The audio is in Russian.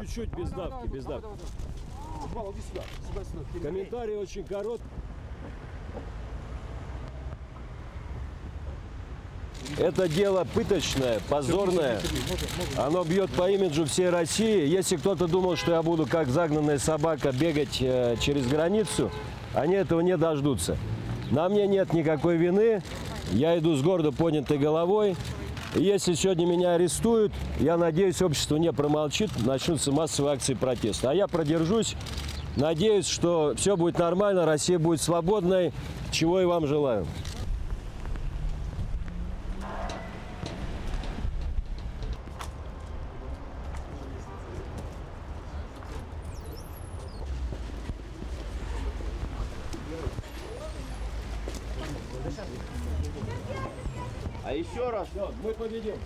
чуть-чуть, без давки, без давки. Вал, иди сюда. Сюда, сюда. Комментарий очень короткий. Это дело пыточное, позорное. Оно бьет по имиджу всей России. Если кто-то думал, что я буду как загнанная собака бегать э, через границу, они этого не дождутся. На мне нет никакой вины. Я иду с гордо поднятой головой. Если сегодня меня арестуют, я надеюсь, общество не промолчит, начнутся массовые акции протеста. А я продержусь. Надеюсь, что все будет нормально, Россия будет свободной, чего и вам желаю. А еще раз, Мы победим.